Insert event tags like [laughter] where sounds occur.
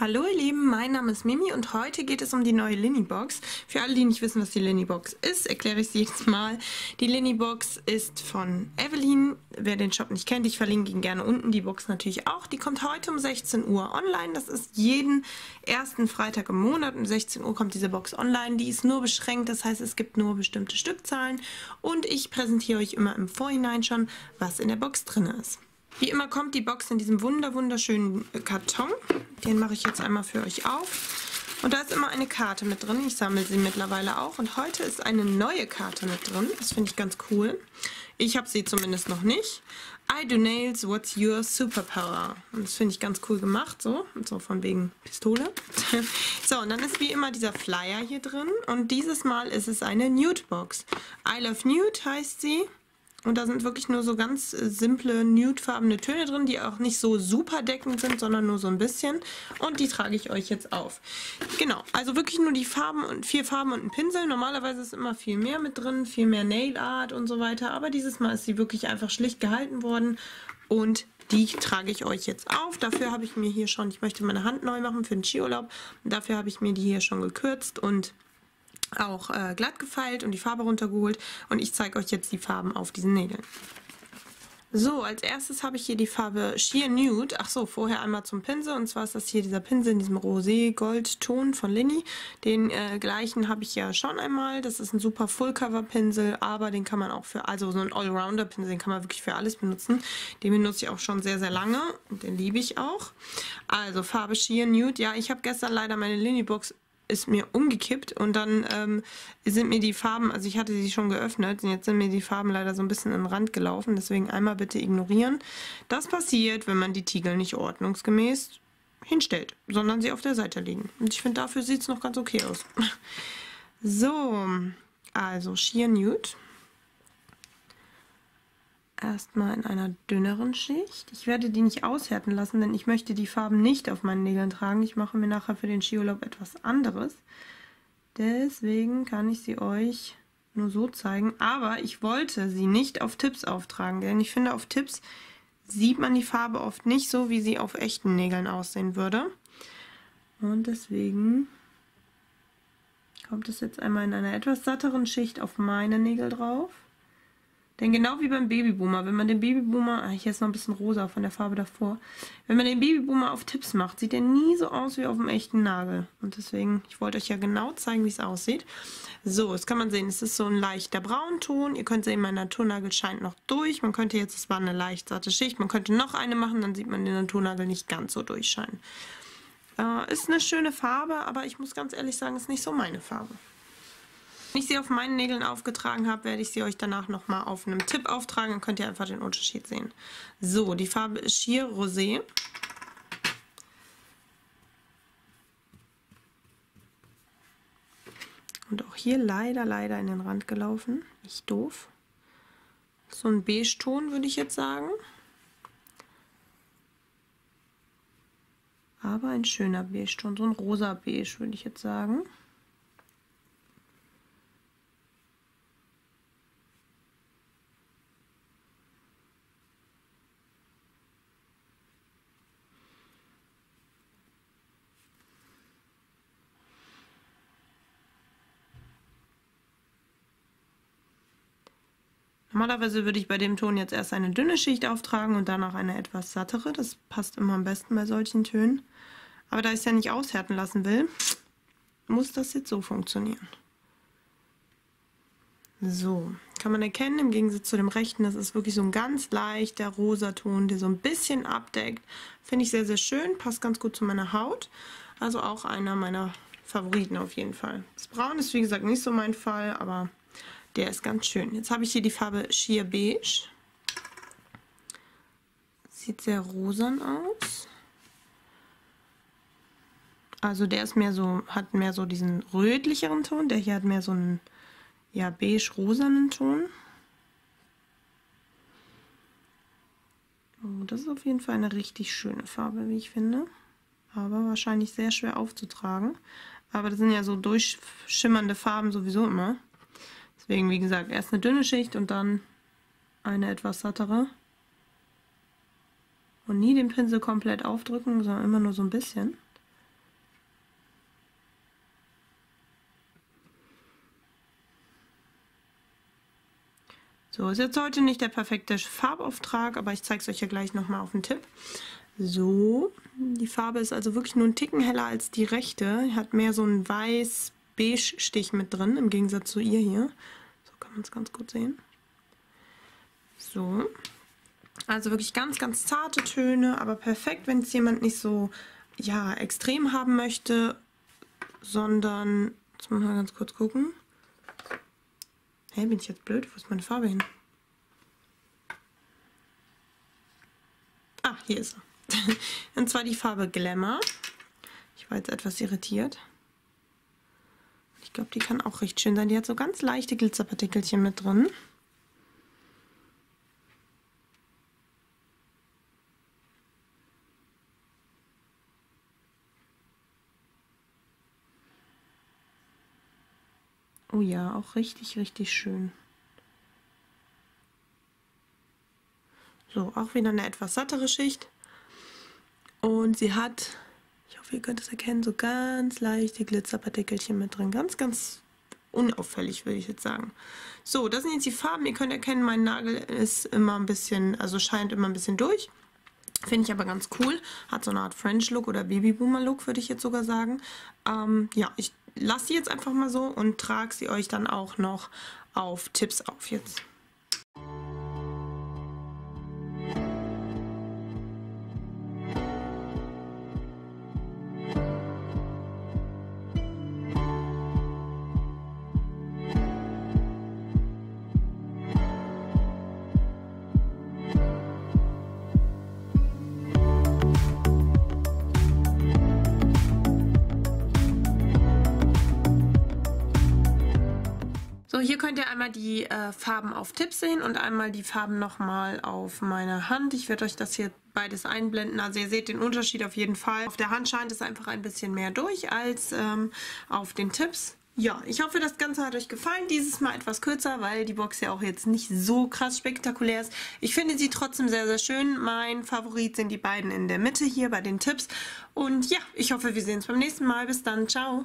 Hallo ihr Lieben, mein Name ist Mimi und heute geht es um die neue Linny-Box. Für alle, die nicht wissen, was die Linny-Box ist, erkläre ich sie jetzt mal. Die Linny-Box ist von Evelyn. Wer den Shop nicht kennt, ich verlinke ihn gerne unten. Die Box natürlich auch. Die kommt heute um 16 Uhr online. Das ist jeden ersten Freitag im Monat. Um 16 Uhr kommt diese Box online. Die ist nur beschränkt, das heißt, es gibt nur bestimmte Stückzahlen. Und ich präsentiere euch immer im Vorhinein schon, was in der Box drin ist. Wie immer kommt die Box in diesem wunder wunderschönen Karton. Den mache ich jetzt einmal für euch auf. Und da ist immer eine Karte mit drin. Ich sammle sie mittlerweile auch. Und heute ist eine neue Karte mit drin. Das finde ich ganz cool. Ich habe sie zumindest noch nicht. I do nails, what's your superpower? Und das finde ich ganz cool gemacht, so. So von wegen Pistole. [laughs] so, und dann ist wie immer dieser Flyer hier drin. Und dieses Mal ist es eine Nude Box. I love Nude heißt sie. Und da sind wirklich nur so ganz äh, simple nudefarbene Töne drin, die auch nicht so super deckend sind, sondern nur so ein bisschen. Und die trage ich euch jetzt auf. Genau, also wirklich nur die Farben und vier Farben und ein Pinsel. Normalerweise ist immer viel mehr mit drin, viel mehr Nail Art und so weiter. Aber dieses Mal ist sie wirklich einfach schlicht gehalten worden. Und die trage ich euch jetzt auf. Dafür habe ich mir hier schon, ich möchte meine Hand neu machen für den Skiurlaub. Dafür habe ich mir die hier schon gekürzt und auch äh, glatt gefeilt und die Farbe runtergeholt und ich zeige euch jetzt die Farben auf diesen Nägeln. So, als erstes habe ich hier die Farbe Sheer Nude. Ach so, vorher einmal zum Pinsel. Und zwar ist das hier dieser Pinsel in diesem Rosé-Gold-Ton von Linny. Den äh, gleichen habe ich ja schon einmal. Das ist ein super Full-Cover-Pinsel, aber den kann man auch für, also so ein Allrounder-Pinsel, den kann man wirklich für alles benutzen. Den benutze ich auch schon sehr, sehr lange und den liebe ich auch. Also Farbe Sheer Nude. Ja, ich habe gestern leider meine Linny-Box ist mir umgekippt und dann ähm, sind mir die Farben, also ich hatte sie schon geöffnet und jetzt sind mir die Farben leider so ein bisschen in den Rand gelaufen, deswegen einmal bitte ignorieren. Das passiert, wenn man die Tiegel nicht ordnungsgemäß hinstellt, sondern sie auf der Seite liegen. Und ich finde, dafür sieht es noch ganz okay aus. [laughs] so, also Sheer Nude erstmal in einer dünneren Schicht. Ich werde die nicht aushärten lassen, denn ich möchte die Farben nicht auf meinen Nägeln tragen. Ich mache mir nachher für den Skiurlaub etwas anderes. Deswegen kann ich sie euch nur so zeigen. Aber ich wollte sie nicht auf Tipps auftragen, denn ich finde, auf Tipps sieht man die Farbe oft nicht so, wie sie auf echten Nägeln aussehen würde. Und deswegen kommt es jetzt einmal in einer etwas satteren Schicht auf meine Nägel drauf. Denn genau wie beim Babyboomer, wenn man den Babyboomer, ah, hier ist noch ein bisschen rosa von der Farbe davor, wenn man den Babyboomer auf Tipps macht, sieht der nie so aus wie auf dem echten Nagel. Und deswegen, ich wollte euch ja genau zeigen, wie es aussieht. So, jetzt kann man sehen, es ist so ein leichter Braunton. Ihr könnt sehen, mein Naturnagel scheint noch durch. Man könnte jetzt, es war eine leicht satte Schicht, man könnte noch eine machen, dann sieht man den Naturnagel nicht ganz so durchscheinen. Äh, ist eine schöne Farbe, aber ich muss ganz ehrlich sagen, ist nicht so meine Farbe. Wenn ich sie auf meinen Nägeln aufgetragen habe, werde ich sie euch danach nochmal auf einem Tipp auftragen. Dann könnt ihr einfach den Unterschied sehen. So, die Farbe ist Sheer Rosé. Und auch hier leider, leider in den Rand gelaufen. Nicht doof. So ein Beige-Ton würde ich jetzt sagen. Aber ein schöner Beige-Ton, so ein rosa Beige würde ich jetzt sagen. Normalerweise würde ich bei dem Ton jetzt erst eine dünne Schicht auftragen und danach eine etwas sattere. Das passt immer am besten bei solchen Tönen. Aber da ich es ja nicht aushärten lassen will, muss das jetzt so funktionieren. So, kann man erkennen, im Gegensatz zu dem rechten, das ist wirklich so ein ganz leichter Rosaton, der so ein bisschen abdeckt. Finde ich sehr, sehr schön, passt ganz gut zu meiner Haut. Also auch einer meiner Favoriten auf jeden Fall. Das Braun ist wie gesagt nicht so mein Fall, aber der ist ganz schön. Jetzt habe ich hier die Farbe Sheer Beige. Sieht sehr rosan aus. Also der ist mehr so, hat mehr so diesen rötlicheren Ton. Der hier hat mehr so einen ja, beige-rosanen Ton. Oh, das ist auf jeden Fall eine richtig schöne Farbe, wie ich finde. Aber wahrscheinlich sehr schwer aufzutragen. Aber das sind ja so durchschimmernde Farben sowieso immer. Deswegen, wie gesagt, erst eine dünne Schicht und dann eine etwas sattere. Und nie den Pinsel komplett aufdrücken, sondern immer nur so ein bisschen. So, ist jetzt heute nicht der perfekte Farbauftrag, aber ich zeige es euch ja gleich nochmal auf den Tipp. So, die Farbe ist also wirklich nur einen Ticken heller als die rechte. Hat mehr so einen weiß-beige Stich mit drin, im Gegensatz zu ihr hier. Kann man es ganz gut sehen. So, also wirklich ganz, ganz zarte Töne, aber perfekt, wenn es jemand nicht so ja, extrem haben möchte, sondern, jetzt man ganz kurz gucken. Hä, hey, bin ich jetzt blöd? Wo ist meine Farbe hin? Ah, hier ist er. [laughs] Und zwar die Farbe Glamour. Ich war jetzt etwas irritiert. Ich glaube, die kann auch recht schön sein. Die hat so ganz leichte Glitzerpartikelchen mit drin. Oh ja, auch richtig, richtig schön. So, auch wieder eine etwas sattere Schicht. Und sie hat, ihr könnt es erkennen, so ganz leichte Glitzerpartikelchen mit drin. Ganz, ganz unauffällig, würde ich jetzt sagen. So, das sind jetzt die Farben. Ihr könnt erkennen, mein Nagel ist immer ein bisschen, also scheint immer ein bisschen durch. Finde ich aber ganz cool. Hat so eine Art French-Look oder Babyboomer-Look, würde ich jetzt sogar sagen. Ähm, ja, ich lasse sie jetzt einfach mal so und trage sie euch dann auch noch auf Tipps auf jetzt. So, hier könnt ihr einmal die äh, Farben auf Tipps sehen und einmal die Farben nochmal auf meiner Hand. Ich werde euch das hier beides einblenden. Also ihr seht den Unterschied auf jeden Fall. Auf der Hand scheint es einfach ein bisschen mehr durch als ähm, auf den Tipps. Ja, ich hoffe, das Ganze hat euch gefallen. Dieses Mal etwas kürzer, weil die Box ja auch jetzt nicht so krass spektakulär ist. Ich finde sie trotzdem sehr, sehr schön. Mein Favorit sind die beiden in der Mitte hier bei den Tipps. Und ja, ich hoffe, wir sehen uns beim nächsten Mal. Bis dann. Ciao.